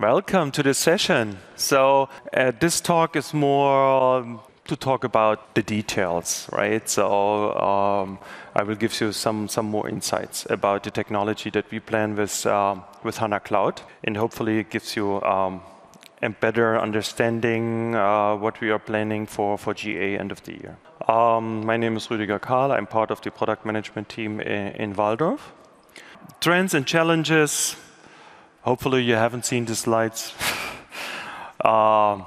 Welcome to this session. So uh, this talk is more um, to talk about the details, right? So um, I will give you some some more insights about the technology that we plan with uh, with HANA Cloud, and hopefully it gives you um, a better understanding uh, what we are planning for for GA end of the year. Um, my name is Rüdiger Karl. I'm part of the product management team in, in Walldorf. Trends and challenges. Hopefully you haven't seen the slides. uh,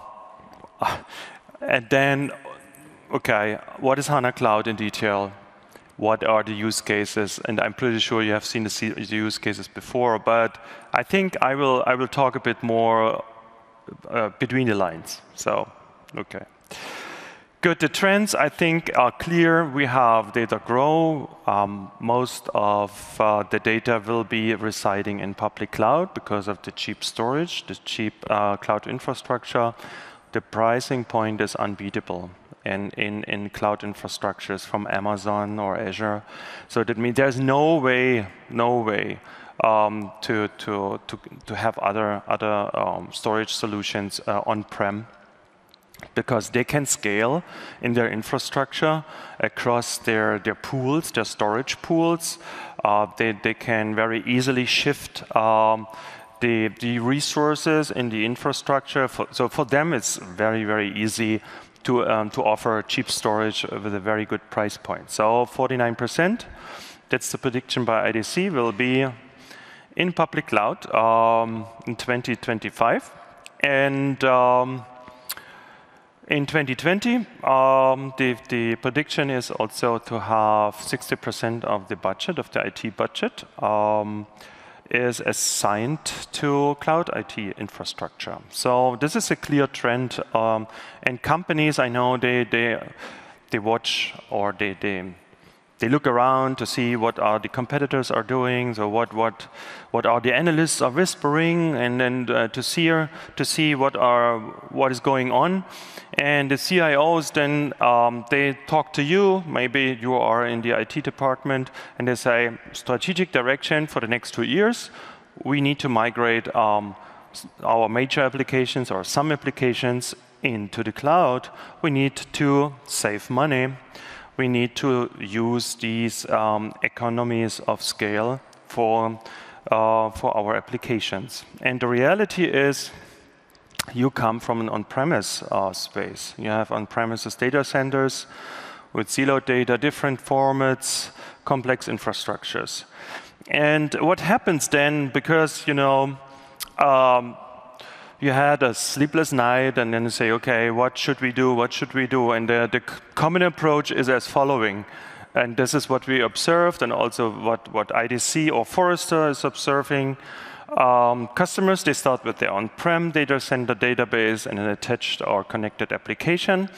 and then, okay, what is HANA Cloud in detail? What are the use cases? And I'm pretty sure you have seen the use cases before, but I think I will, I will talk a bit more uh, between the lines. So, okay. Good. The trends, I think, are clear. We have data grow. Um, most of uh, the data will be residing in public cloud because of the cheap storage, the cheap uh, cloud infrastructure. The pricing point is unbeatable in, in, in cloud infrastructures from Amazon or Azure. So that means there's no way, no way um, to, to, to, to have other, other um, storage solutions uh, on-prem because they can scale in their infrastructure across their, their pools, their storage pools. Uh, they, they can very easily shift um, the, the resources in the infrastructure. For, so for them, it's very, very easy to, um, to offer cheap storage with a very good price point. So 49%, that's the prediction by IDC, will be in public cloud um, in 2025. And um, in 2020, um, the, the, prediction is also to have 60% of the budget, of the IT budget, um, is assigned to cloud IT infrastructure. So this is a clear trend. Um, and companies, I know, they, they, they watch or they, they they look around to see what are the competitors are doing, so what what what are the analysts are whispering, and then uh, to see to see what are what is going on, and the CIOs then um, they talk to you. Maybe you are in the IT department, and they say strategic direction for the next two years. We need to migrate um, our major applications or some applications into the cloud. We need to save money we need to use these um, economies of scale for, uh, for our applications. And the reality is, you come from an on-premise uh, space. You have on-premises data centers with siloed data, different formats, complex infrastructures. And what happens then, because you know, um, you had a sleepless night and then you say, okay, what should we do? What should we do? And the, the common approach is as following. And this is what we observed and also what, what IDC or Forrester is observing. Um, customers, they start with their on-prem data center database and an attached or connected application.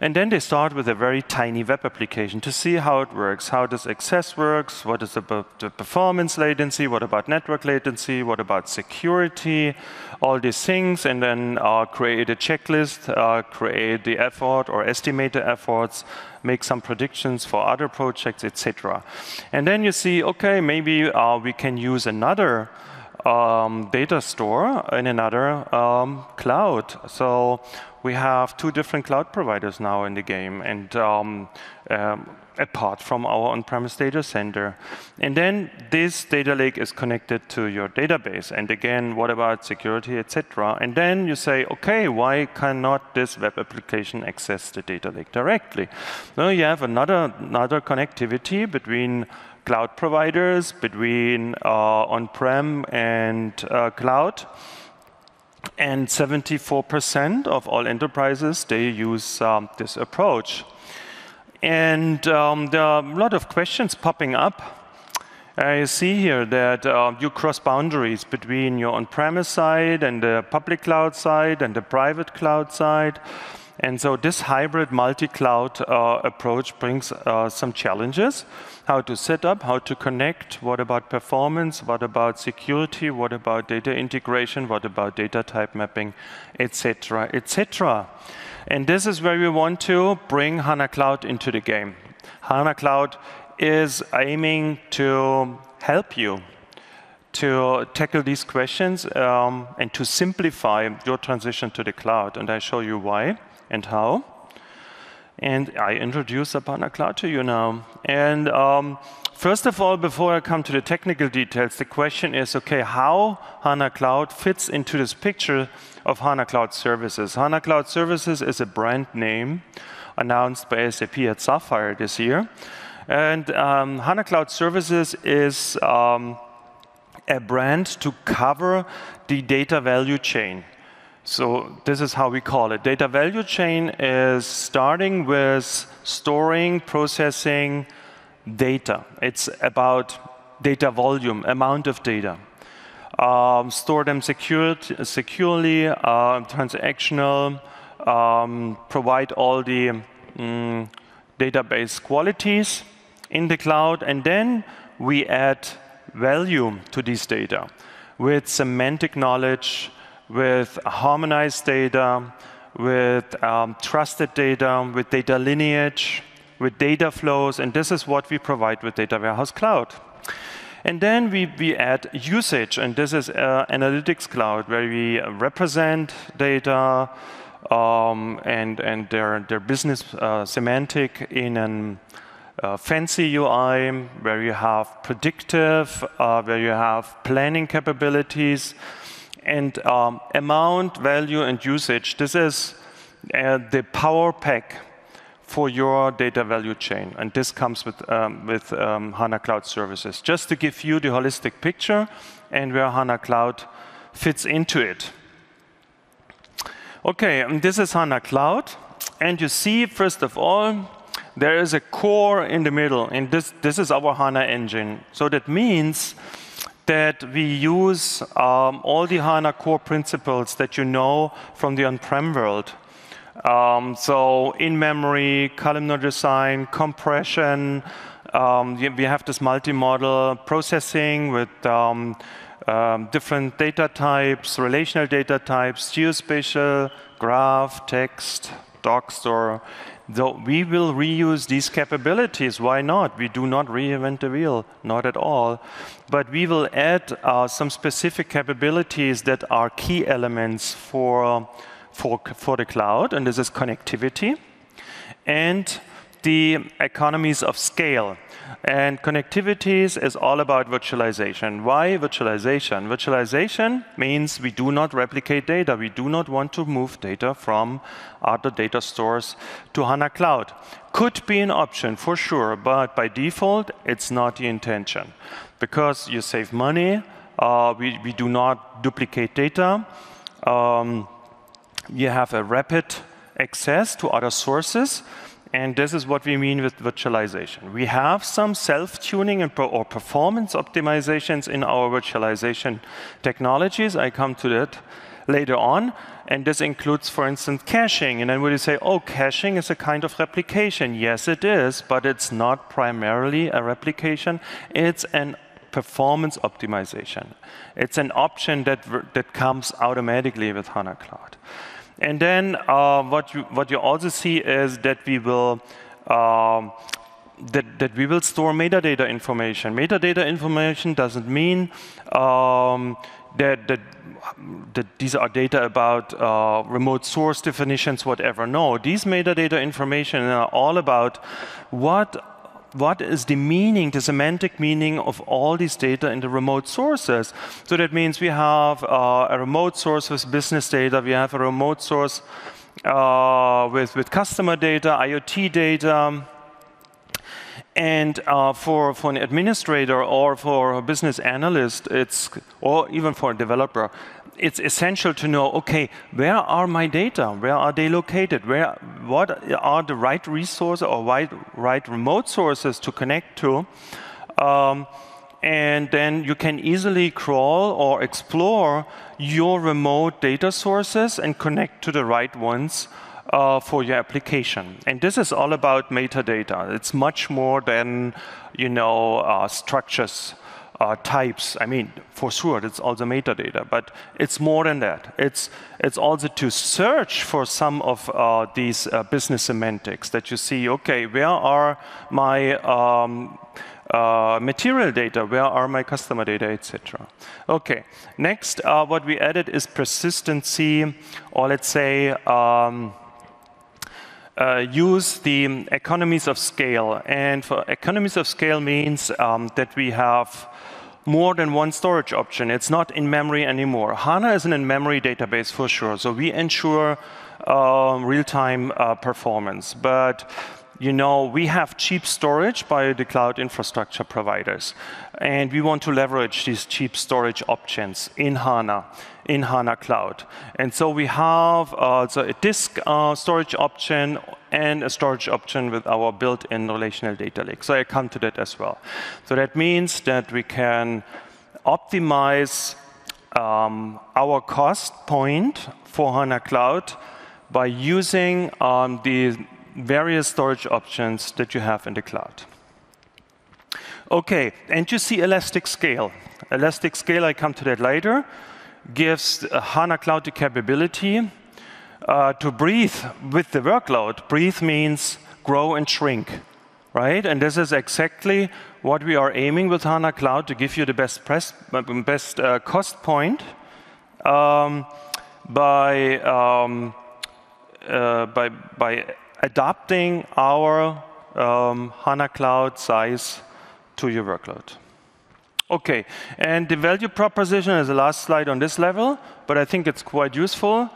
And then they start with a very tiny web application to see how it works. How does access works? What is the, the performance latency? What about network latency? What about security? All these things, and then uh, create a checklist, uh, create the effort or estimate the efforts, make some predictions for other projects, etc. And then you see, okay, maybe uh, we can use another um, data store in another um, cloud. So we have two different cloud providers now in the game, and um, um, apart from our on-premise data center. And then this data lake is connected to your database. And again, what about security, etc. And then you say, okay, why cannot this web application access the data lake directly? Well, you have another, another connectivity between cloud providers, between uh, on-prem and uh, cloud. And 74% of all enterprises, they use um, this approach. And um, there are a lot of questions popping up. I see here that uh, you cross boundaries between your on-premise side and the public cloud side and the private cloud side. And so this hybrid multi-cloud uh, approach brings uh, some challenges. How to set up, how to connect, what about performance, what about security, what about data integration, what about data type mapping, etc., etc. And this is where we want to bring HANA Cloud into the game. HANA Cloud is aiming to help you to tackle these questions um, and to simplify your transition to the cloud. And I show you why and how. And I introduce Cloud to you now. And um, first of all, before I come to the technical details, the question is, okay, how HANA Cloud fits into this picture of HANA Cloud Services. HANA Cloud Services is a brand name announced by SAP at Sapphire this year. And um, HANA Cloud Services is um, a brand to cover the data value chain. So this is how we call it. Data value chain is starting with storing, processing data. It's about data volume, amount of data. Um, store them secured, securely, uh, transactional, um, provide all the um, database qualities in the cloud, and then we add value to these data with semantic knowledge, with harmonized data, with um, trusted data, with data lineage, with data flows, and this is what we provide with Data Warehouse Cloud. And then we, we add usage, and this is uh, Analytics Cloud, where we represent data um, and, and their, their business uh, semantic in an uh, fancy UI where you have predictive, uh, where you have planning capabilities, and um, amount, value, and usage. This is uh, the power pack for your data value chain. And this comes with, um, with um, HANA Cloud Services. Just to give you the holistic picture and where HANA Cloud fits into it. Okay, and this is HANA Cloud. And you see, first of all, there is a core in the middle, and this, this is our HANA engine. So that means that we use um, all the HANA core principles that you know from the on-prem world. Um, so in-memory, columnar design, compression, um, we have this multi-model processing with um, um, different data types, relational data types, geospatial, graph, text, doc store, so we will reuse these capabilities. Why not? We do not reinvent the wheel, not at all. But we will add uh, some specific capabilities that are key elements for, for, for the cloud, and this is connectivity and the economies of scale. And connectivities is all about virtualization. Why virtualization? Virtualization means we do not replicate data. We do not want to move data from other data stores to HANA Cloud. Could be an option for sure, but by default, it's not the intention. Because you save money, uh, we, we do not duplicate data. Um, you have a rapid access to other sources. And this is what we mean with virtualization. We have some self-tuning or performance optimizations in our virtualization technologies. I come to that later on. And this includes, for instance, caching. And then would you say, oh, caching is a kind of replication? Yes, it is, but it's not primarily a replication. It's an performance optimization. It's an option that, that comes automatically with HANA Cloud. And then uh, what, you, what you also see is that we will um, that, that we will store metadata information. Metadata information doesn't mean um, that, that, that, these are data about uh, remote source definitions, whatever. No, these metadata information are all about what what is the meaning, the semantic meaning of all these data in the remote sources. So that means we have uh, a remote source with business data, we have a remote source uh, with, with customer data, IoT data, and uh, for, for an administrator or for a business analyst, it's, or even for a developer, it's essential to know, okay, where are my data? Where are they located? Where, what are the right resources or right, right remote sources to connect to? Um, and then you can easily crawl or explore your remote data sources and connect to the right ones uh, for your application. And this is all about metadata. It's much more than, you know, uh, structures uh, types. I mean, for sure, it's also metadata, but it's more than that. It's, it's also to search for some of uh, these uh, business semantics that you see, okay, where are my um, uh, material data, where are my customer data, etc. Okay, next, uh, what we added is persistency, or let's say, um, uh, use the economies of scale. And for economies of scale means um, that we have more than one storage option. It's not in memory anymore. HANA is an in-memory database for sure, so we ensure uh, real-time uh, performance. But you know, we have cheap storage by the cloud infrastructure providers, and we want to leverage these cheap storage options in HANA, in HANA Cloud. And so we have also a disk uh, storage option and a storage option with our built-in relational data lake. So I come to that as well. So that means that we can optimize um, our cost point for HANA Cloud by using um, the various storage options that you have in the cloud. Okay, and you see Elastic Scale. Elastic Scale, I come to that later, gives HANA Cloud the capability uh, to breathe with the workload. Breathe means grow and shrink, right? And this is exactly what we are aiming with HANA Cloud to give you the best, press, best uh, cost point um, by, um, uh, by, by adapting our um, HANA Cloud size to your workload. Okay, and the value proposition is the last slide on this level, but I think it's quite useful.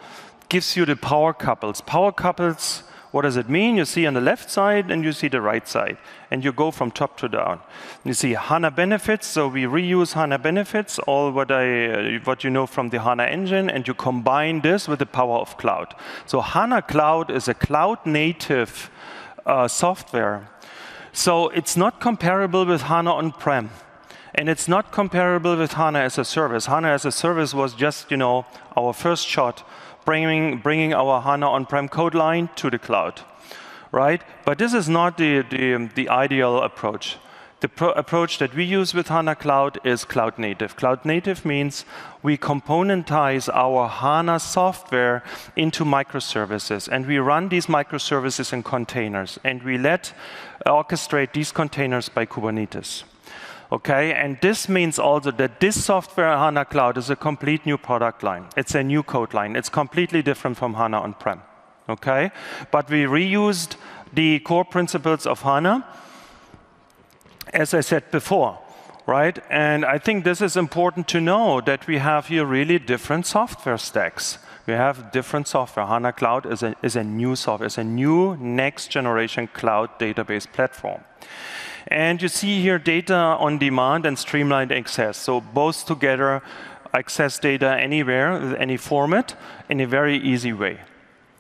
Gives you the power couples. Power couples, what does it mean? You see on the left side and you see the right side, and you go from top to down. You see HANA benefits, so we reuse HANA benefits, all what, I, uh, what you know from the HANA engine, and you combine this with the power of cloud. So HANA Cloud is a cloud-native uh, software. So it's not comparable with HANA on-prem. And it's not comparable with HANA as a service. HANA as a service was just, you know, our first shot, bringing, bringing our HANA on-prem code line to the cloud, right? But this is not the, the, the ideal approach. The approach that we use with HANA Cloud is cloud native. Cloud native means we componentize our HANA software into microservices, and we run these microservices in containers, and we let orchestrate these containers by Kubernetes. Okay, and this means also that this software HANA Cloud is a complete new product line. It's a new code line. It's completely different from HANA on-prem. Okay, but we reused the core principles of HANA, as I said before, right? And I think this is important to know that we have here really different software stacks. We have different software. HANA Cloud is a, is a new software, it's a new next generation cloud database platform. And you see here data on demand and streamlined access. So both together access data anywhere, any format, in a very easy way.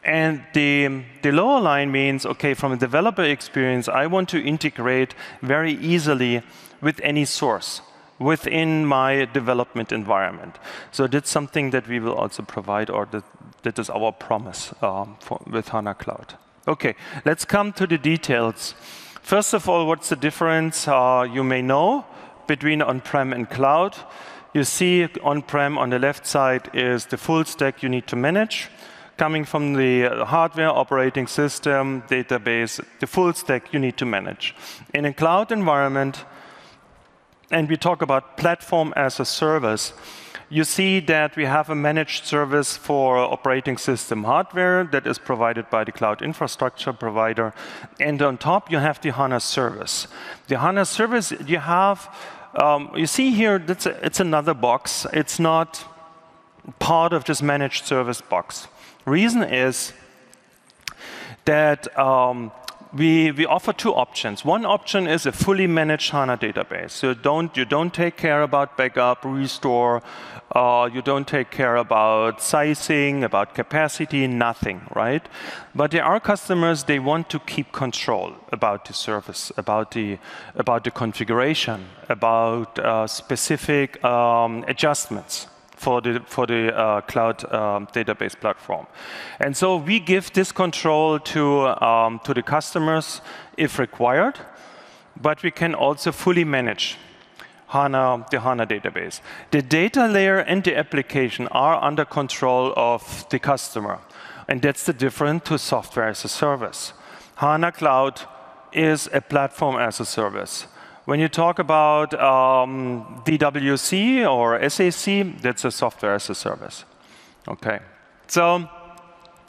And the, the lower line means, okay, from a developer experience, I want to integrate very easily with any source within my development environment. So that's something that we will also provide, or that, that is our promise um, for, with HANA Cloud. Okay, let's come to the details. First of all, what's the difference uh, you may know between on-prem and cloud? You see on-prem on the left side is the full stack you need to manage, coming from the hardware, operating system, database, the full stack you need to manage. In a cloud environment, and we talk about platform as a service, you see that we have a managed service for operating system hardware that is provided by the cloud infrastructure provider. And on top, you have the HANA service. The HANA service, you have, um, you see here, that's a, it's another box. It's not part of this managed service box. Reason is that um, we, we offer two options. One option is a fully managed HANA database. So don't, you don't take care about backup, restore, uh, you don't take care about sizing, about capacity, nothing, right? But there are customers, they want to keep control about the service, about the, about the configuration, about uh, specific um, adjustments for the, for the uh, cloud um, database platform. And so we give this control to, um, to the customers if required, but we can also fully manage HANA, the HANA database. The data layer and the application are under control of the customer. And that's the difference to software as a service. HANA Cloud is a platform as a service When you talk about um, DWC or SAC, that's a software as a service. Okay. So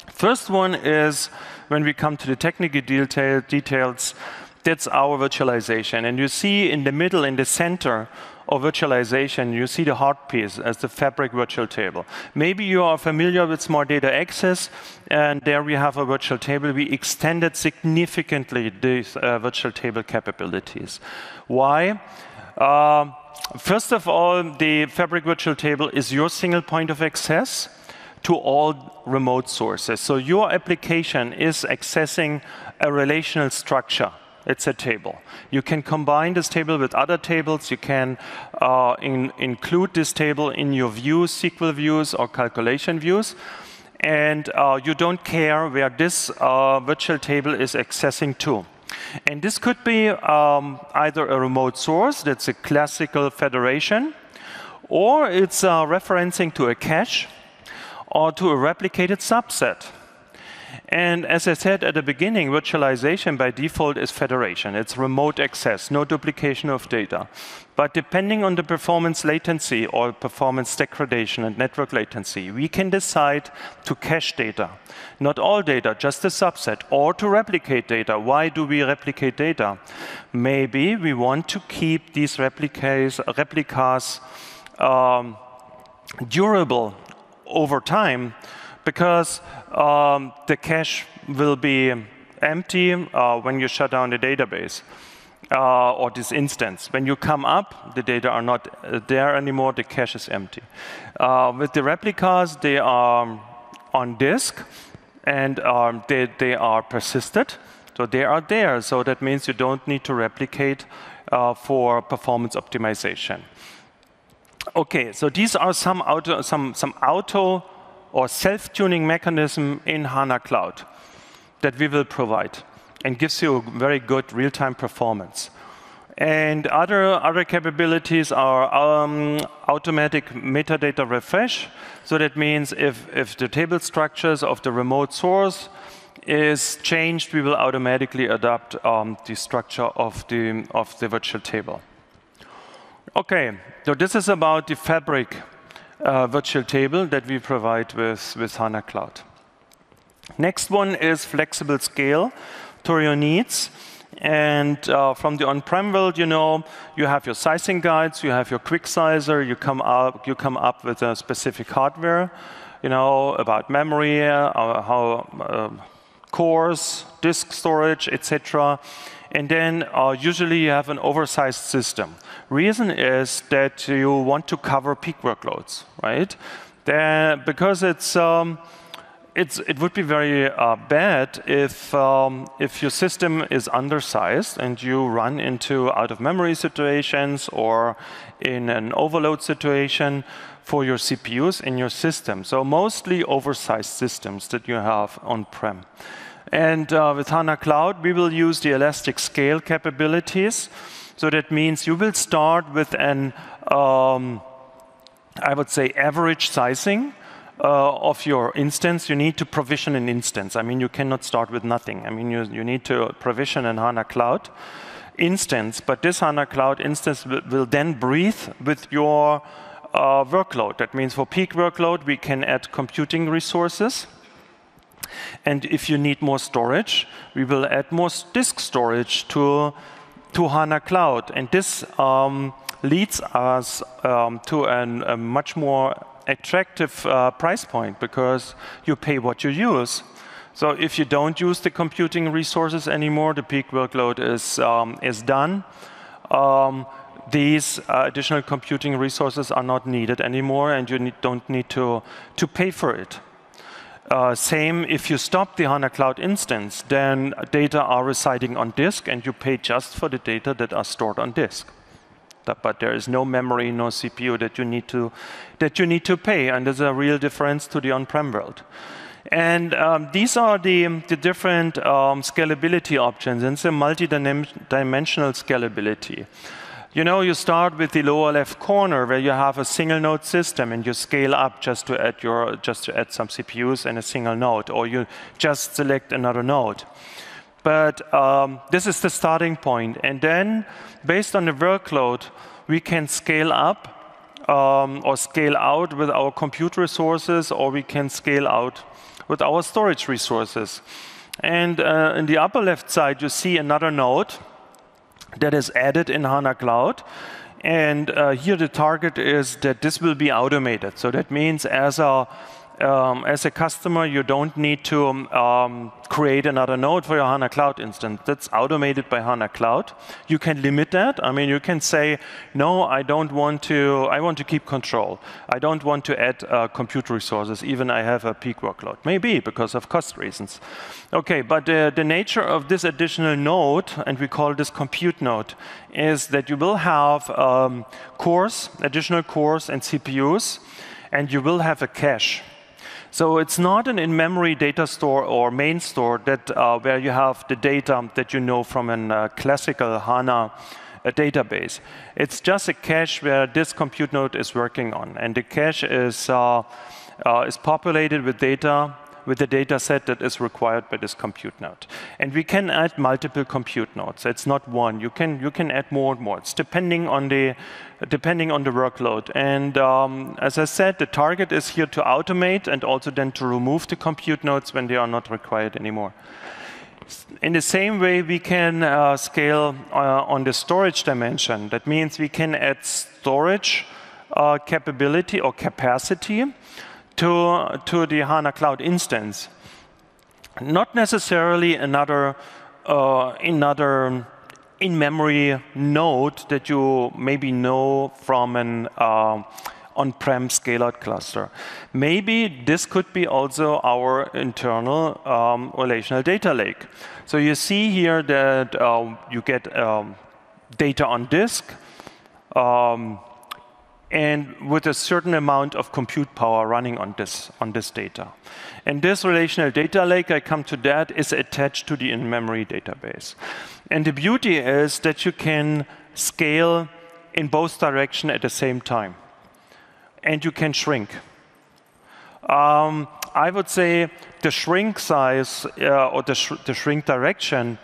first one is when we come to the technical detail, details, that's our virtualization. And you see in the middle, in the center, or virtualization, you see the heart piece as the fabric virtual table. Maybe you are familiar with Smart Data Access, and there we have a virtual table. We extended significantly these uh, virtual table capabilities. Why? Uh, first of all, the fabric virtual table is your single point of access to all remote sources. So your application is accessing a relational structure it's a table. You can combine this table with other tables. You can uh, in, include this table in your views, SQL views, or calculation views. And uh, you don't care where this uh, virtual table is accessing to. And this could be um, either a remote source, that's a classical federation, or it's uh, referencing to a cache or to a replicated subset. And as I said at the beginning, virtualization by default is federation. It's remote access, no duplication of data. But depending on the performance latency or performance degradation and network latency, we can decide to cache data. Not all data, just a subset, or to replicate data. Why do we replicate data? Maybe we want to keep these replicas, replicas um, durable over time because um, the cache will be empty uh, when you shut down the database uh, or this instance. When you come up, the data are not uh, there anymore, the cache is empty. Uh, with the replicas, they are on disk and um, they, they are persisted. So they are there. So that means you don't need to replicate uh, for performance optimization. Okay, so these are some auto, some, some auto or self-tuning mechanism in HANA Cloud that we will provide and gives you very good real-time performance. And other, other capabilities are um, automatic metadata refresh. So that means if, if the table structures of the remote source is changed, we will automatically adapt um, the structure of the, of the virtual table. Okay, so this is about the fabric virtual table that we provide with, with HANA Cloud. Next one is flexible scale to your needs. And uh, from the on-prem world, you know, you have your sizing guides, you have your quick sizer, you come up, you come up with a specific hardware, you know, about memory, uh, how uh, cores, disk storage, etc. And then uh, usually you have an oversized system. Reason is that you want to cover peak workloads, right? Then, because it's, um, it's, it would be very uh, bad if, um, if your system is undersized and you run into out-of-memory situations or in an overload situation for your CPUs in your system. So mostly oversized systems that you have on-prem. And uh, with HANA Cloud, we will use the elastic scale capabilities. So that means you will start with an, um, I would say, average sizing uh, of your instance. You need to provision an instance. I mean, you cannot start with nothing. I mean, you, you need to provision an HANA Cloud instance, but this HANA Cloud instance will, then breathe with your uh, workload. That means for peak workload, we can add computing resources. And if you need more storage, we will add more disk storage to, to HANA Cloud. And this um, leads us um, to an, a much more attractive uh, price point because you pay what you use. So if you don't use the computing resources anymore, the peak workload is, um, is done. Um, these uh, additional computing resources are not needed anymore and you need, don't need to, to pay for it. Uh, same if you stop the HANA Cloud instance, then data are residing on disk and you pay just for the data that are stored on disk. But there is no memory, no CPU that you need to, that you need to pay. And there's a real difference to the on-prem world. And um, these are the, the different um, scalability options. And it's a multi-dimensional scalability. You know, you start with the lower left corner where you have a single node system and you scale up just to add your just to add some CPUs and a single node, or you just select another node. But um, this is the starting point. And then, based on the workload, we can scale up um, or scale out with our compute resources, or we can scale out with our storage resources. And uh, in the upper left side, you see another node that is added in HANA Cloud. And uh, here the target is that this will be automated. So that means as a um, as a customer, you don't need to um, create another node for your HANA Cloud instance. That's automated by HANA Cloud. You can limit that. I mean, you can say, no, I don't want to, I want to keep control. I don't want to add uh, compute resources, even I have a peak workload. Maybe because of cost reasons. Okay, but uh, the nature of this additional node, and we call this compute node, is that you will have um, cores, additional cores and CPUs, and you will have a cache. So it's not an in-memory data store or main store that uh, where you have the data that you know from a uh, classical HANA a database. It's just a cache where this compute node is working on, and the cache is uh, uh is populated with data with the data set that is required by this compute node. And we can add multiple compute nodes. It's not one. You can, you can add more and more. It's depending on the, depending on the workload. And um, as I said, the target is here to automate and also then to remove the compute nodes when they are not required anymore. In the same way, we can uh, scale uh, on the storage dimension. That means we can add storage uh, capability or capacity to, to the HANA Cloud instance. Not necessarily another, uh, another in-memory node that you maybe know from an uh, on-prem scale-out cluster. Maybe this could be also our internal um, relational data lake. So you see here that uh, you get um, data on disk, um, and with a certain amount of compute power running on this, on this data. And this relational data lake, I come to that, is attached to the in-memory database. And the beauty is that you can scale in both directions at the same time. And you can shrink. Um, I would say the shrink size uh, or the, sh the shrink direction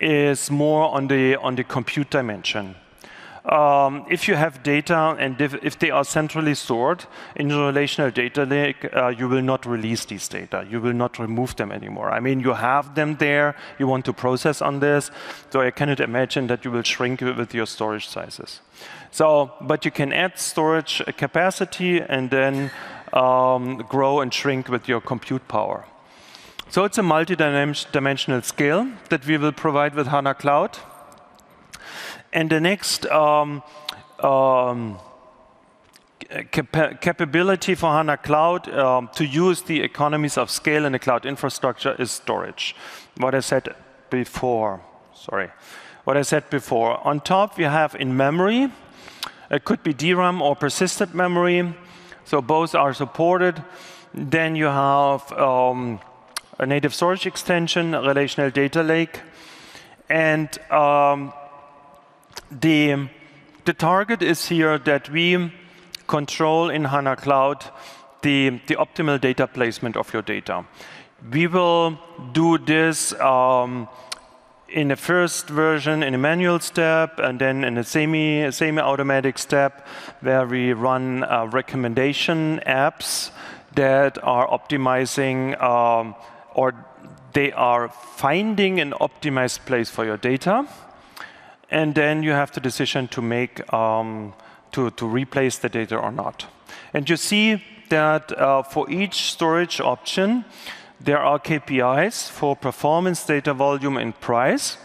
is more on the, on the compute dimension um, if you have data and if, if, they are centrally stored in a relational data lake, uh, you will not release these data. You will not remove them anymore. I mean, you have them there. You want to process on this. So I cannot imagine that you will shrink with your storage sizes. So, but you can add storage capacity and then um, grow and shrink with your compute power. So it's a multi-dimensional scale that we will provide with HANA Cloud. And the next um, um, cap capability for HANA Cloud um, to use the economies of scale in the cloud infrastructure is storage. What I said before, sorry. What I said before. On top, we have in memory, it could be DRAM or persistent memory. So both are supported. Then you have um, a native storage extension, a relational data lake. And um, the, target is here that we control in HANA Cloud the, optimal data placement of your data. We will do this um, in the first version in a manual step and then in a semi, semi-automatic step where we run uh, recommendation apps that are optimizing um, or they are finding an optimized place for your data and then you have the decision to make um, to, to replace the data or not. And you see that uh, for each storage option, there are KPIs for performance, data volume, and price.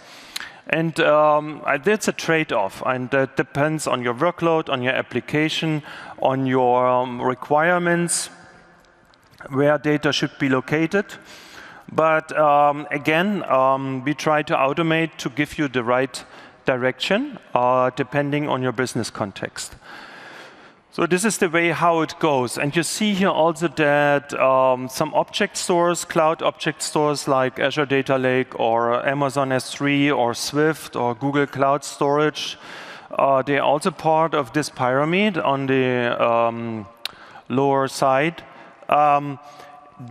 And um, that's a trade-off, and that depends on your workload, on your application, on your um, requirements, where data should be located. But um, again, um, we try to automate to give you the right direction, uh, depending on your business context. So this is the way how it goes. And you see here also that um, some object stores, cloud object stores like Azure Data Lake or Amazon S3 or Swift or Google Cloud Storage, uh, they're also part of this pyramid on the um, lower side. Um,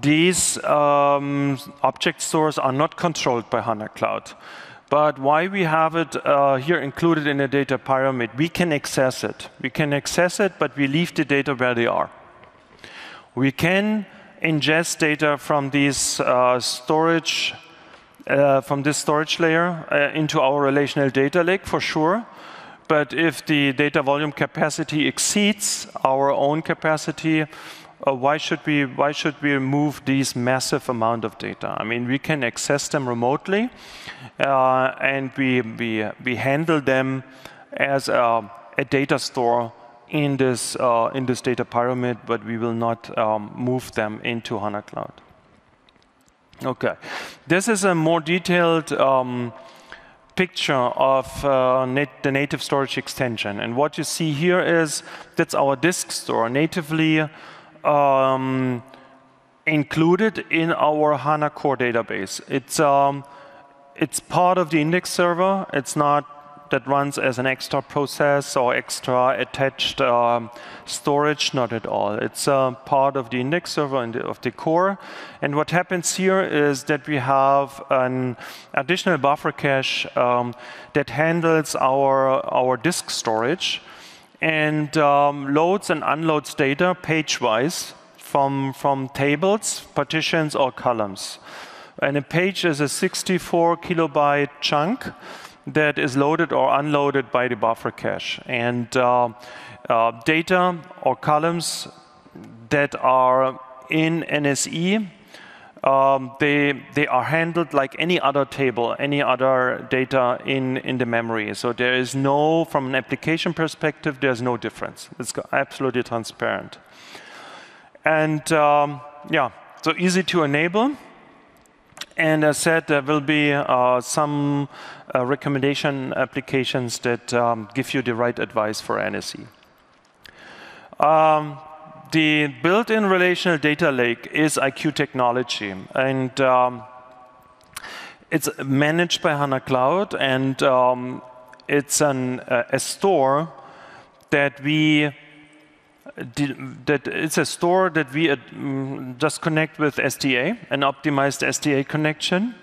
these um, object stores are not controlled by HANA Cloud. But why we have it uh, here included in a data pyramid, we can access it. We can access it, but we leave the data where they are. We can ingest data from these uh, storage, uh, from this storage layer uh, into our relational data lake for sure. But if the data volume capacity exceeds our own capacity, uh, why should we why should we remove these massive amount of data? I mean, we can access them remotely, uh, and we we we handle them as a, a data store in this uh, in this data pyramid, but we will not um, move them into HANA Cloud. Okay, this is a more detailed. Um, picture of uh, nat the native storage extension. And what you see here is that's our disk store natively um, included in our HANA core database. It's, um, it's part of the index server. It's not that runs as an extra process or extra attached um, storage, not at all. It's uh, part of the index server the, of the core. And what happens here is that we have an additional buffer cache um, that handles our, our disk storage and um, loads and unloads data page-wise from, from tables, partitions, or columns. And a page is a 64 kilobyte chunk that is loaded or unloaded by the buffer cache. And uh, uh, data or columns that are in NSE um, they, they are handled like any other table, any other data in, in the memory. So there is no, from an application perspective, there's no difference. It's absolutely transparent. And um, yeah, so easy to enable. And as said, there will be uh, some uh, recommendation applications that um, give you the right advice for NSE. Um, the built-in relational data lake is IQ technology, and um, it's managed by HANA Cloud, and um, it's an, uh, a store that we that it's a store that we uh, just connect with SDA, an optimized SDA connection,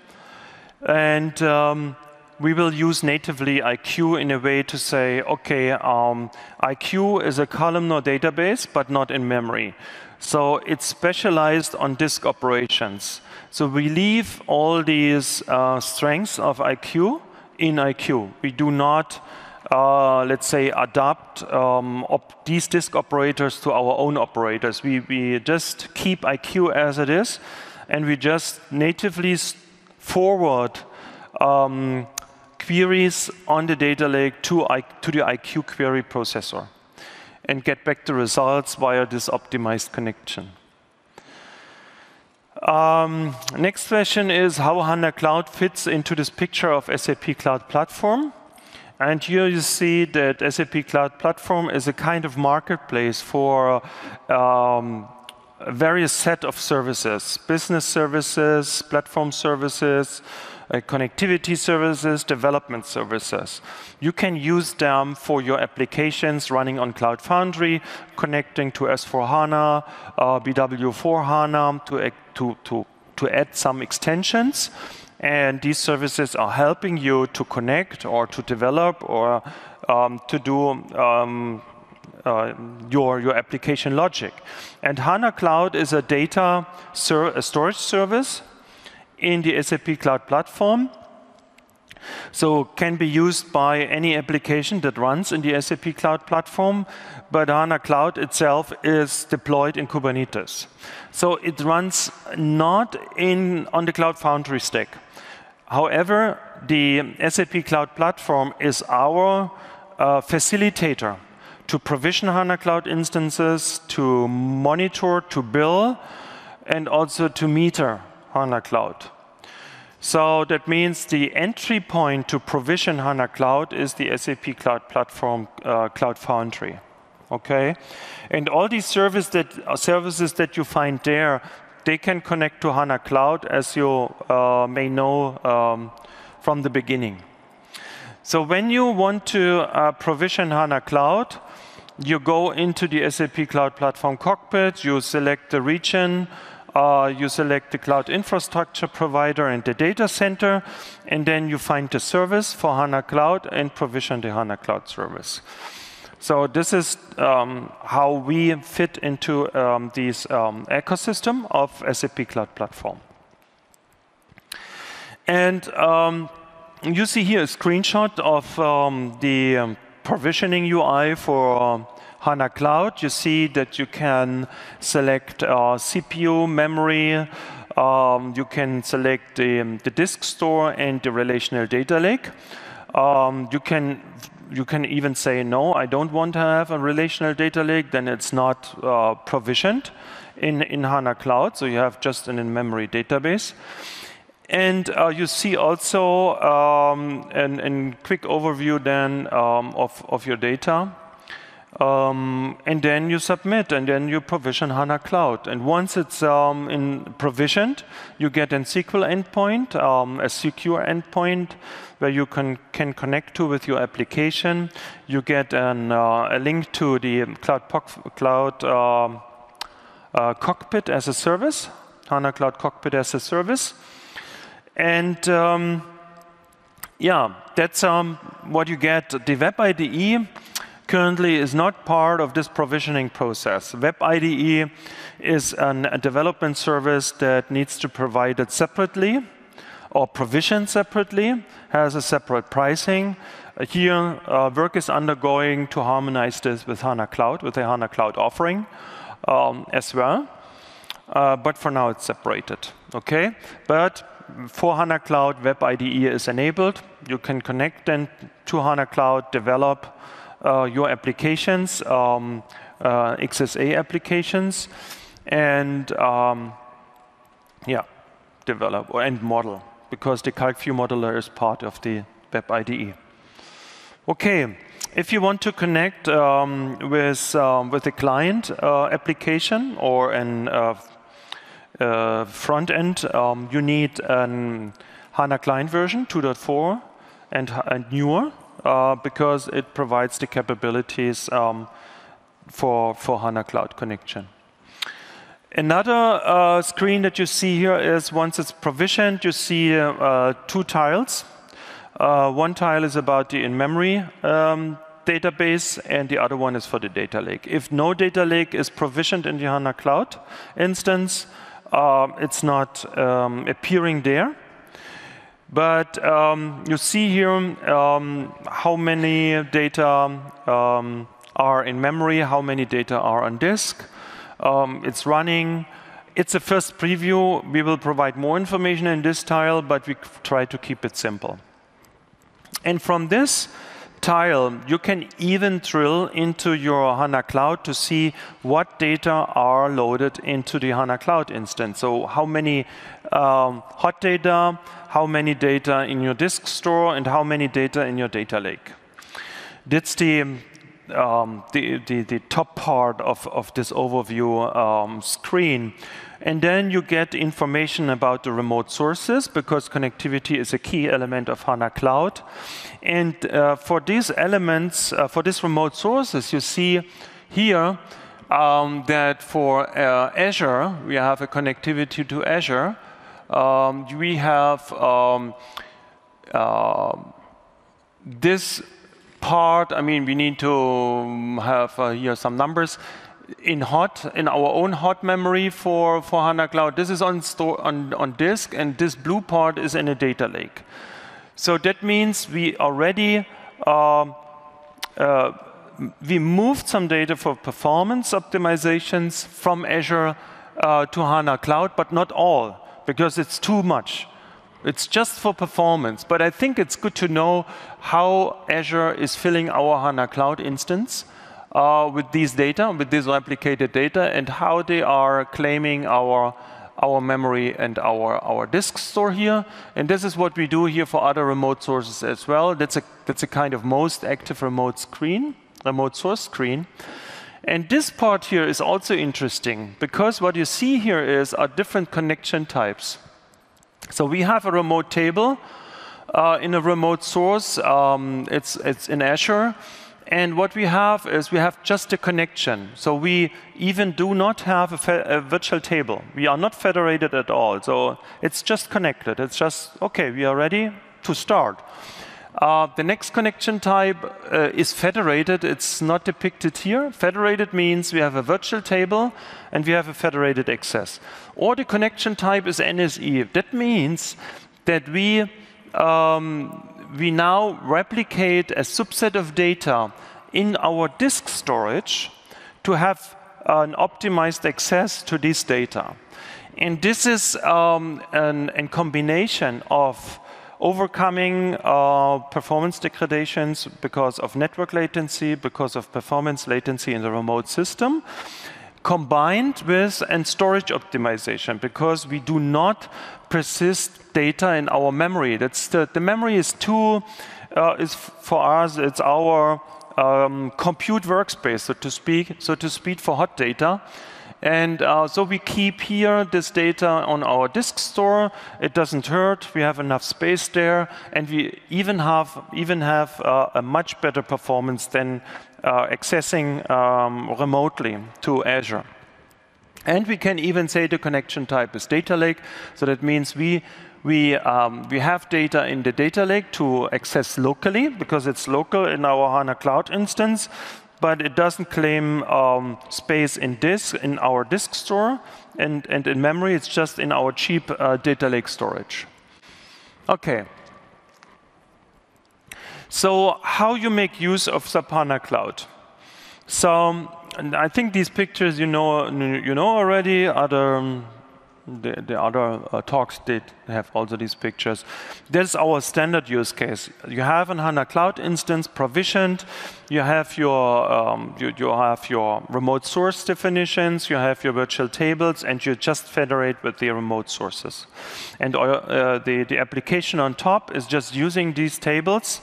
and um, we will use natively IQ in a way to say, okay, um, IQ is a columnar database, but not in memory. So it's specialized on disk operations. So we leave all these uh, strengths of IQ in IQ. We do not, uh, let's say, adapt um, these disk operators to our own operators. We, we just keep IQ as it is, and we just natively forward um, queries on the data lake to, I, to the IQ query processor and get back the results via this optimized connection. Um, next question is how HANA Cloud fits into this picture of SAP Cloud Platform. And here you see that SAP Cloud Platform is a kind of marketplace for um, various set of services, business services, platform services, uh, connectivity services, development services. You can use them for your applications running on Cloud Foundry, connecting to S4HANA, uh, BW4HANA to, to, to, to add some extensions. And these services are helping you to connect or to develop or um, to do um, uh, your, your application logic. And HANA Cloud is a data a storage service in the SAP Cloud Platform. So can be used by any application that runs in the SAP Cloud Platform, but HANA Cloud itself is deployed in Kubernetes. So it runs not in, on the Cloud Foundry stack. However, the SAP Cloud Platform is our uh, facilitator to provision HANA Cloud instances, to monitor, to bill, and also to meter HANA Cloud. So that means the entry point to provision HANA Cloud is the SAP Cloud Platform, uh, Cloud Foundry. Okay, and all these service that, uh, services that you find there, they can connect to HANA Cloud, as you uh, may know um, from the beginning. So when you want to uh, provision HANA Cloud, you go into the SAP Cloud Platform cockpit, you select the region, uh, you select the cloud infrastructure provider and the data center, and then you find the service for HANA Cloud and provision the HANA Cloud service. So this is um, how we fit into um, this um, ecosystem of SAP Cloud Platform. And um, you see here a screenshot of um, the provisioning UI for HANA Cloud, you see that you can select uh, CPU, memory, um, you can select the, the, disk store and the relational data lake. Um, you can you can even say no, I don't want to have a relational data lake. Then it's not uh, provisioned in in HANA Cloud, so you have just an in-memory database. And uh, you see also um, a quick overview then um, of, of your data. Um, and then you submit, and then you provision HANA Cloud. And once it's um, in provisioned, you get a SQL endpoint, um, a secure endpoint, where you can, can connect to with your application. You get an, uh, a link to the Cloud, Cloud uh, uh, Cockpit as a service, HANA Cloud Cockpit as a service. And um, yeah, that's um, what you get. The Web IDE currently is not part of this provisioning process. Web IDE is an, a development service that needs to provide it separately or provision separately, has a separate pricing. Here, uh, work is undergoing to harmonize this with HANA Cloud, with the HANA Cloud offering um, as well. Uh, but for now, it's separated. Okay, but for HANA Cloud, Web IDE is enabled. You can connect then to HANA Cloud, develop uh, your applications, um, uh, XSA applications, and um, yeah, develop and model because the CalcView modeler is part of the Web IDE. Okay, if you want to connect um, with um, with a client uh, application or an uh, uh, front end, um, you need an HANA client version 2.4 and, and newer uh, because it provides the capabilities um, for, for HANA Cloud connection. Another uh, screen that you see here is once it's provisioned, you see uh, two tiles. Uh, one tile is about the in-memory um, database, and the other one is for the data lake. If no data lake is provisioned in the HANA Cloud instance, uh, it's not um, appearing there. But um, you see here um, how many data um, are in memory, how many data are on disk. Um, it's running. It's a first preview. We will provide more information in this tile, but we try to keep it simple. And from this, tile, you can even drill into your HANA Cloud to see what data are loaded into the HANA Cloud instance. So how many um, hot data, how many data in your disk store, and how many data in your data lake. That's the um, the, the, the, top part of, of this overview um, screen. And then you get information about the remote sources because connectivity is a key element of HANA Cloud. And uh, for these elements, uh, for these remote sources, you see here um, that for uh, Azure, we have a connectivity to Azure. Um, we have um, uh, this part, I mean, we need to um, have uh, here some numbers. In hot, in our own hot memory for, for HANA Cloud, this is on, store, on, on disk, and this blue part is in a data lake. So that means we already uh, uh, we moved some data for performance optimizations from Azure uh, to HANA Cloud, but not all, because it's too much. It's just for performance, but I think it's good to know how Azure is filling our HANA Cloud instance uh, with these data, with these replicated data, and how they are claiming our our memory and our, our disk store here. And this is what we do here for other remote sources as well. That's a, that's a kind of most active remote screen, remote source screen. And this part here is also interesting because what you see here is are different connection types. So we have a remote table uh, in a remote source. Um, it's, it's in Azure. And what we have is we have just a connection. So we even do not have a, a, virtual table. We are not federated at all. So it's just connected. It's just, OK, we are ready to start. Uh, the next connection type uh, is federated. It's not depicted here. Federated means we have a virtual table and we have a federated access. Or the connection type is NSE. That means that we um, we now replicate a subset of data in our disk storage to have an optimized access to this data. And this is um, an, a combination of overcoming uh, performance degradations because of network latency, because of performance latency in the remote system, combined with and storage optimization because we do not persist data in our memory. That's the, the memory is too, uh, is for us, it's our um, compute workspace, so to speak, so to speak for hot data. And uh, so we keep here this data on our disk store. It doesn't hurt. We have enough space there, and we even have even have uh, a much better performance than accessing um, remotely to Azure. And we can even say the connection type is data lake. So that means we we, um, we have data in the data lake to access locally because it's local in our HANA Cloud instance, but it doesn't claim um, space in disk in our disk store and, and in memory. It's just in our cheap uh, data lake storage. Okay. So how you make use of SAP HANA Cloud? So I think these pictures you know you know already. Other um, the, the other uh, talks did have also these pictures. That's our standard use case. You have an HANA Cloud instance provisioned. You have your um, you, you, have your remote source definitions. You have your virtual tables, and you just federate with the remote sources. And uh, the the application on top is just using these tables.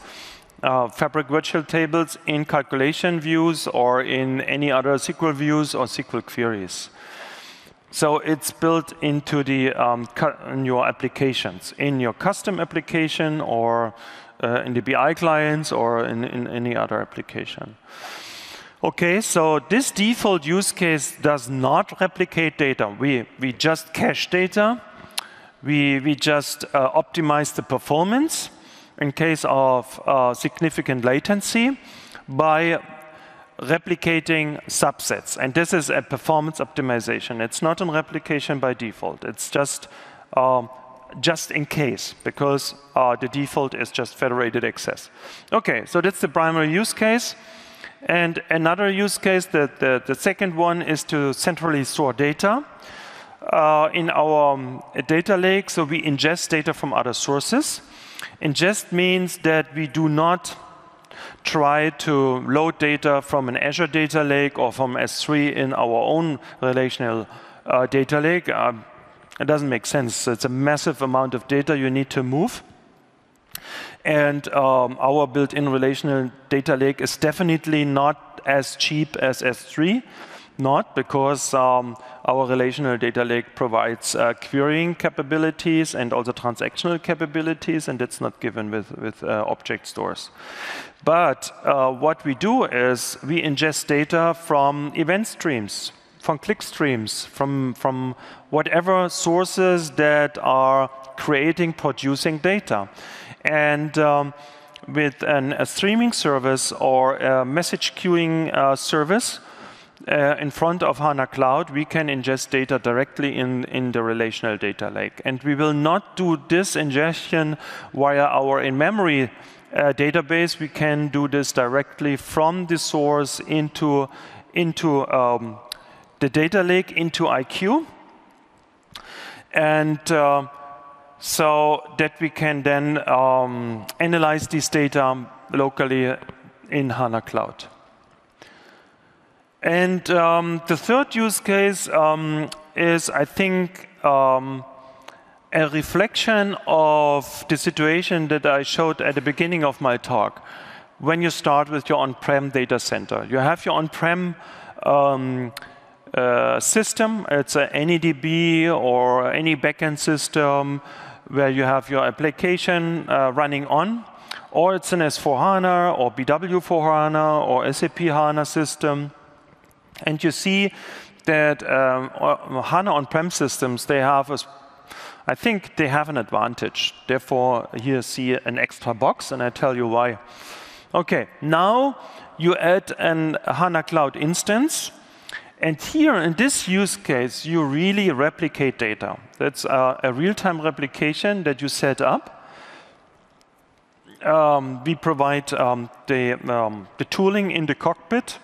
Uh, Fabric virtual tables in calculation views or in any other SQL views or SQL queries. So it's built into the um, in your applications, in your custom application or uh, in the BI clients or in, in any other application. Okay, so this default use case does not replicate data. We, we just cache data. We, we just uh, optimize the performance in case of uh, significant latency by replicating subsets. And this is a performance optimization. It's not a replication by default. It's just um, just in case, because uh, the default is just federated access. OK, so that's the primary use case. And another use case, the, the, the second one, is to centrally store data. Uh, in our um, data lake, so we ingest data from other sources. Ingest means that we do not try to load data from an Azure data lake or from S3 in our own relational uh, data lake. Uh, it doesn't make sense. It's a massive amount of data you need to move. And um, our built-in relational data lake is definitely not as cheap as S3 not because um, our relational data lake provides uh, querying capabilities and also transactional capabilities, and that's not given with, with uh, object stores. But uh, what we do is we ingest data from event streams, from click streams, from, from whatever sources that are creating, producing data. And um, with an, a streaming service or a message queuing uh, service, uh, in front of HANA Cloud, we can ingest data directly in, in the relational data lake. And we will not do this ingestion via our in-memory uh, database. We can do this directly from the source into, into um, the data lake, into IQ. And uh, so that we can then um, analyze this data locally in HANA Cloud. And um, the third use case um, is, I think, um, a reflection of the situation that I showed at the beginning of my talk. When you start with your on-prem data center, you have your on-prem um, uh, system. It's an AnyDB or any backend system where you have your application uh, running on. or it's an S4HANA or BW4HANA or SAP HANA system. And you see that um, HANA on-prem systems, they have a I think they have an advantage. Therefore, here see an extra box, and I tell you why. Okay, now you add an HANA Cloud instance, and here in this use case, you really replicate data. That's a, a real-time replication that you set up. Um, we provide um, the, um, the tooling in the cockpit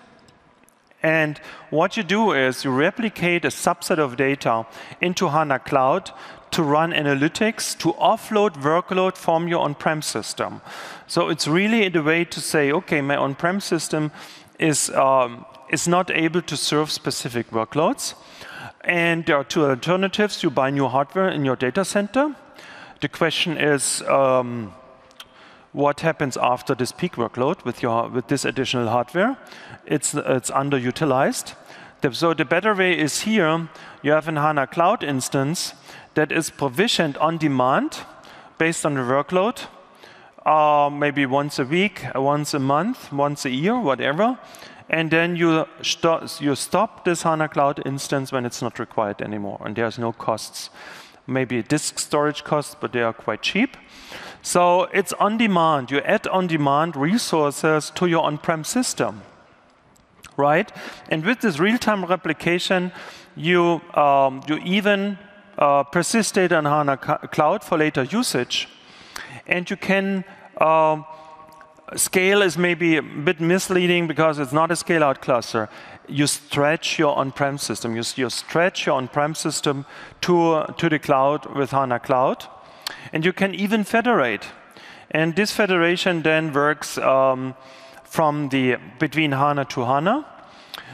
and what you do is you replicate a subset of data into HANA Cloud to run analytics, to offload workload from your on-prem system. So it's really the way to say, okay, my on-prem system is, um, is not able to serve specific workloads. And there are two alternatives. You buy new hardware in your data center. The question is, um, what happens after this peak workload with, your, with this additional hardware. It's, it's underutilized. So the better way is here, you have an HANA Cloud instance that is provisioned on demand based on the workload, uh, maybe once a week, once a month, once a year, whatever. And then you, st you stop this HANA Cloud instance when it's not required anymore, and there's no costs. Maybe disk storage costs, but they are quite cheap. So it's on demand. You add on demand resources to your on-prem system, right? And with this real-time replication, you, um, you even uh, persist data in HANA Cloud for later usage. And you can, uh, scale is maybe a bit misleading because it's not a scale-out cluster. You stretch your on-prem system. You, you stretch your on-prem system to, uh, to the cloud with HANA Cloud. And you can even federate. And this federation then works um, from the between HANA to HANA.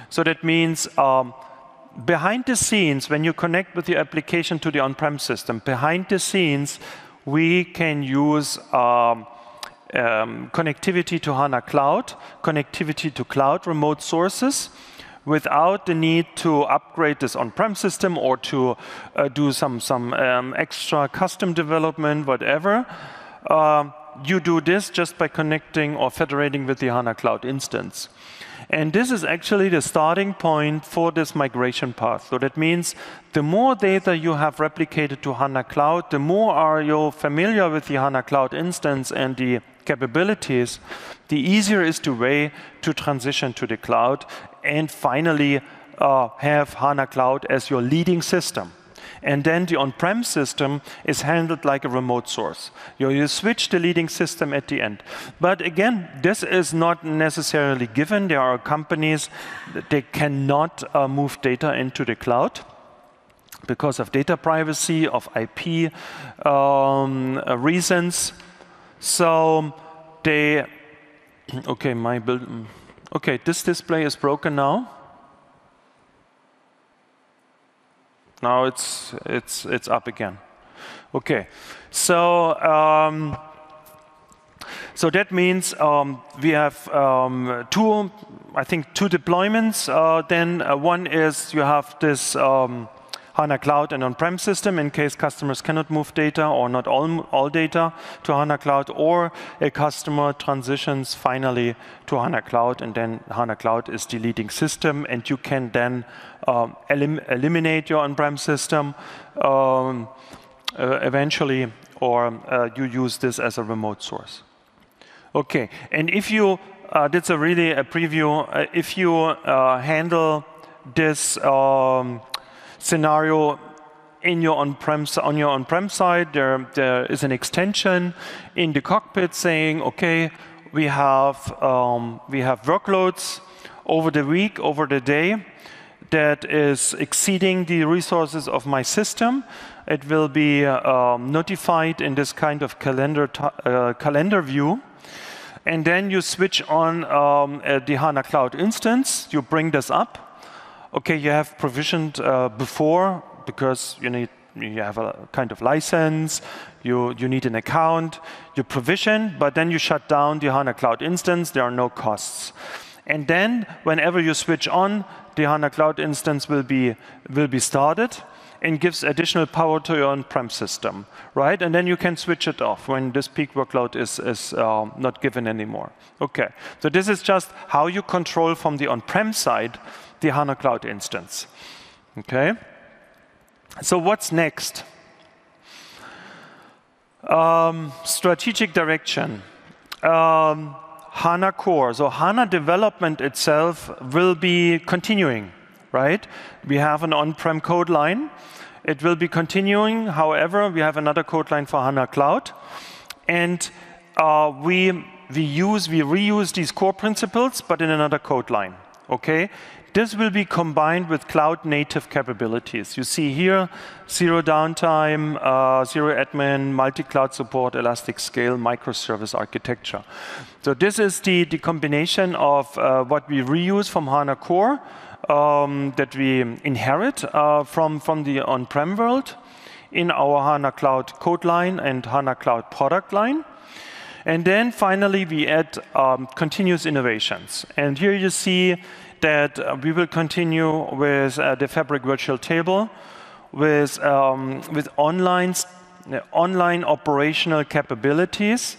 So that means um, behind the scenes, when you connect with your application to the on-prem system, behind the scenes, we can use um, um, connectivity to HANA Cloud, connectivity to cloud remote sources, without the need to upgrade this on-prem system or to uh, do some, some um, extra custom development, whatever. Uh, you do this just by connecting or federating with the HANA Cloud instance. And this is actually the starting point for this migration path. So that means the more data you have replicated to HANA Cloud, the more are you familiar with the HANA Cloud instance and the capabilities, the easier is the way to transition to the cloud and finally uh, have HANA Cloud as your leading system. And then the on-prem system is handled like a remote source. You, switch the leading system at the end. But again, this is not necessarily given. There are companies that they cannot uh, move data into the cloud because of data privacy, of IP um, uh, reasons. So they, okay, my build, okay, this display is broken now. Now it's, it's, it's up again. Okay, so, um, so that means um, we have um, two, I think, two deployments. Uh, then uh, one is you have this um, HANA Cloud and on-prem system in case customers cannot move data or not all, all data to HANA Cloud, or a customer transitions finally to HANA Cloud, and then HANA Cloud is the leading system, and you can then um, elim eliminate your on-prem system um, uh, eventually, or uh, you use this as a remote source. Okay, and if you, uh, that's a really a preview, uh, if you uh, handle this um, scenario in your on-prem on your on-prem side, there, there is an extension in the cockpit saying, okay, we have um, we have workloads over the week, over the day, that is exceeding the resources of my system. It will be uh, notified in this kind of calendar uh, calendar view. And then you switch on um, the HANA Cloud instance, you bring this up, okay, you have provisioned uh, before because you need you have a kind of license, you, you need an account, you provision, but then you shut down the HANA Cloud instance, there are no costs. And then whenever you switch on, the HANA Cloud instance will be, will be started. and gives additional power to your on-prem system, right? And then you can switch it off when this peak workload is, is uh, not given anymore. Okay, so this is just how you control from the on-prem side the HANA Cloud instance. Okay, so what's next? Um, strategic direction. Um, HANA Core. So HANA development itself will be continuing, right? We have an on-prem code line. It will be continuing. However, we have another code line for HANA Cloud. And uh, we, we use, we reuse these core principles, but in another code line, okay? This will be combined with cloud native capabilities. You see here, zero downtime, uh, zero admin, multi-cloud support, elastic scale, microservice architecture. So this is the, the combination of uh, what we reuse from HANA Core um, that we inherit uh, from, from the on-prem world in our HANA Cloud code line and HANA Cloud product line. And then finally, we add um, continuous innovations. And here you see that uh, we will continue with uh, the Fabric Virtual Table, with, um, with online, uh, online operational capabilities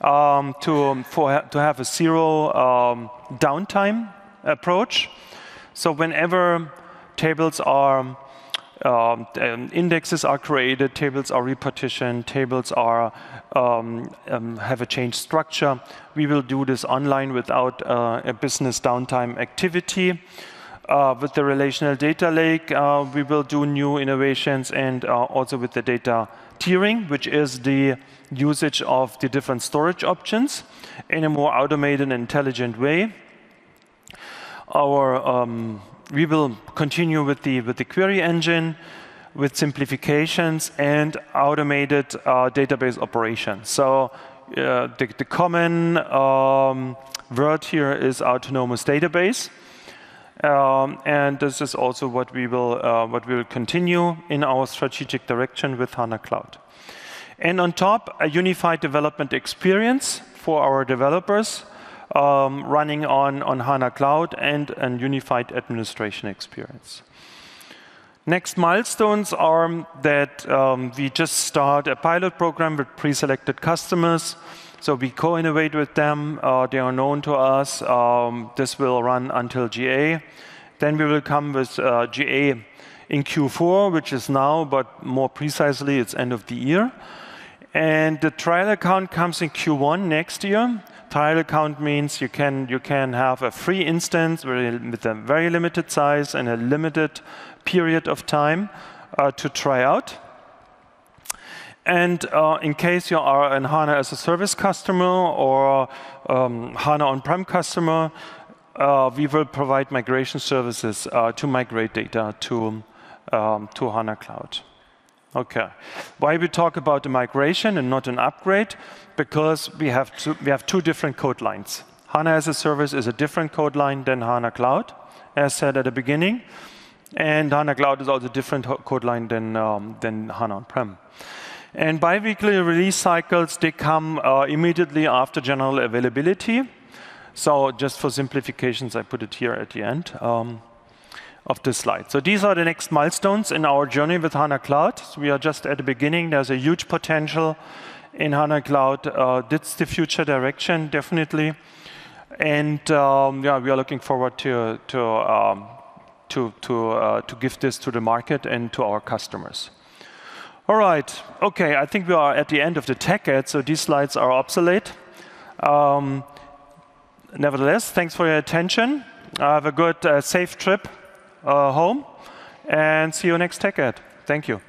um, to, for, to have a zero um, downtime approach. So whenever tables are um, indexes are created, tables are repartitioned, tables are um, um, have a changed structure. We will do this online without uh, a business downtime activity. Uh, with the relational data lake, uh, we will do new innovations and uh, also with the data tiering, which is the usage of the different storage options in a more automated and intelligent way. Our um, we will continue with the, with the query engine, with simplifications and automated uh, database operations. So uh, the, the, common um, word here is autonomous database. Um, and this is also what we will uh, what we will continue in our strategic direction with HANA Cloud. And on top, a unified development experience for our developers um, running on, on HANA Cloud and a unified administration experience. Next milestones are that um, we just start a pilot program with pre-selected customers. So we co-innovate with them. Uh, they are known to us. Um, this will run until GA. Then we will come with uh, GA in Q4, which is now, but more precisely, it's end of the year. And the trial account comes in Q1 next year. Trial account means you can, you can have a free instance with a very limited size and a limited period of time uh, to try out. And uh, in case you are an HANA as a service customer or um, HANA on-prem customer, uh, we will provide migration services uh, to migrate data to, um, to HANA Cloud. Okay. Why we talk about a migration and not an upgrade? Because we have two, we have two different code lines. HANA as a service is a different code line than HANA Cloud, as said at the beginning. And HANA Cloud is also a different code line than, um, than HANA on-prem. And biweekly release cycles, they come uh, immediately after general availability. So just for simplifications, I put it here at the end. Um, of this slide. So these are the next milestones in our journey with HANA Cloud. So we are just at the beginning. There's a huge potential in HANA Cloud. Uh, that's the future direction, definitely. And um, yeah, we are looking forward to to um, to to uh, to give this to the market and to our customers. All right. Okay. I think we are at the end of the TechEd, so these slides are obsolete. Um, nevertheless, thanks for your attention. Have a good, uh, safe trip uh, home and see you next TechEd. Thank you.